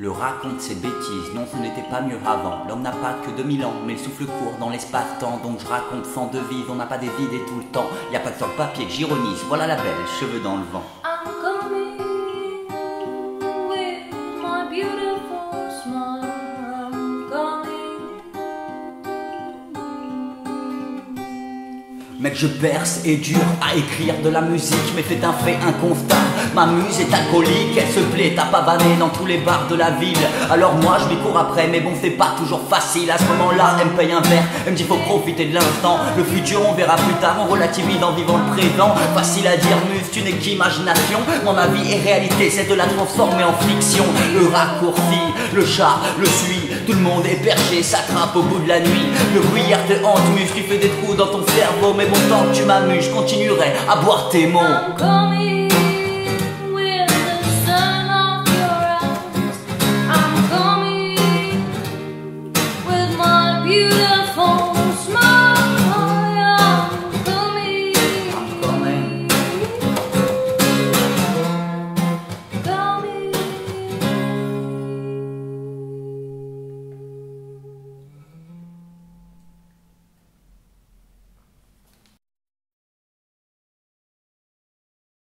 Le raconte ses bêtises, non ce n'était pas mieux avant. L'homme n'a pas que 2000 ans, mais le souffle court dans l'espace-temps. Donc je raconte sans devise, on n'a pas des vides tout le temps. Y a pas que sur le papier j'ironise, voilà la belle, cheveux dans le vent. Mec, je perce et dur à écrire de la musique, mais c'est un fait, un constat. Ma muse est alcoolique, elle se plaît à pavaner dans tous les bars de la ville. Alors moi, je lui cours après, mais bon, c'est pas toujours facile. À ce moment-là, elle me paye un verre, elle me dit faut profiter de l'instant. Le futur, on verra plus tard, on relativise en vivant le présent. Facile à dire, muse, tu n'es qu'imagination. Moi, ma vie est réalité, c'est de la transformer en fiction. Le raccourci, le chat, le suit, tout le monde est perché, s'attrape au bout de la nuit. Le gruyère te hante, muse, tu fais des trous dans ton cerveau, mais bon, tant que tu m'amuses, je continuerai à boire tes mots.